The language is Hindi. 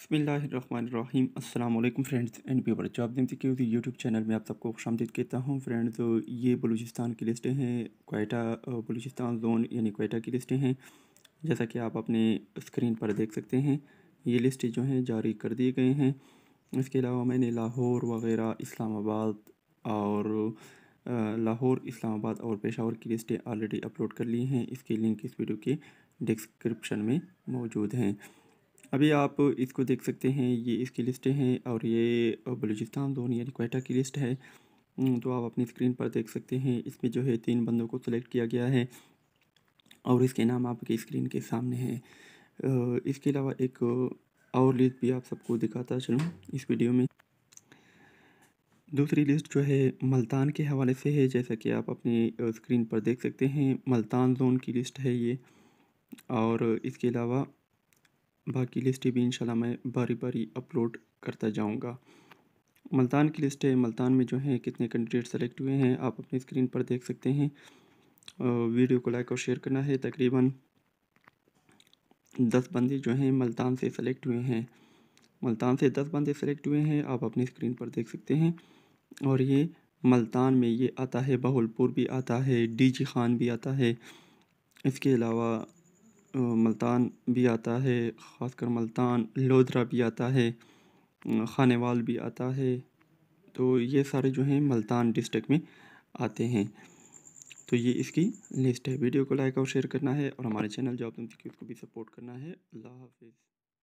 बसमीम अल्लाम फ्रेंड्स एंड पीपर जॉब दिन की यूट्यूब चैनल में आप सबको खुशामदीद कहता हूँ। फ्रेंड्स तो ये बलूचिस्तान की लिस्टें हैं कोयटा बलूचिस्तान जोन यानी कोयटा की लिस्टें हैं। जैसा कि आप अपने स्क्रीन पर देख सकते हैं, ये लिस्टें जो हैं जारी कर दिए गए हैं। इसके अलावा मैंने लाहौर वगैरह, इस्लामाबाद और लाहौर, इस्लामाबाद और पेशावर की लिस्टें ऑलरेडी अपलोड कर ली हैं। इसके लिंक इस वीडियो के डिस्क्रिप्शन में मौजूद हैं। अभी आप इसको देख सकते हैं, ये इसकी लिस्टें हैं और ये बलूचिस्तान जोन यानी कोयटा की लिस्ट है। तो आप अपनी स्क्रीन पर देख सकते हैं, इसमें जो है तीन बंदों को सिलेक्ट किया गया है और इसके नाम आपकी स्क्रीन के सामने हैं। इसके अलावा एक और लिस्ट भी आप सबको दिखाता चलूँ इस वीडियो में। दूसरी लिस्ट जो है मल्तान के हवाले से है, जैसा कि आप अपनी स्क्रीन पर देख सकते हैं, मल्तान जोन की लिस्ट है ये और इसके अलावा बाकी लिस्टें भी इंशाल्लाह मैं बारी बारी अपलोड करता जाऊँगा। मल्तान की लिस्ट है, मल्तान में जो है, कितने कैंडिडेट सेलेक्ट हुए हैं, आप अपनी स्क्रीन पर देख सकते हैं। वीडियो को लाइक और शेयर करना है, तकरीबन दस बंदे जो हैं मल्तान से सेलेक्ट हुए हैं। मल्तान से दस बंदे सेलेक्ट हुए हैं, आप अपनी स्क्रीन पर देख सकते हैं। और ये मल्तान में ये आता है, बहलपुर भी आता है, डीजी खान भी आता है। इसके अलावा मुल्तान भी आता है, ख़ासकर मल्तान लोधरा भी आता है खानेवाल भी आता है। तो ये सारे जो हैं मल्तान डिस्ट्रिक्ट में आते हैं। तो ये इसकी लिस्ट है। वीडियो को लाइक और शेयर करना है और हमारे चैनल जो आप उसको भी सपोर्ट करना है। अल्लाह हाफिज़।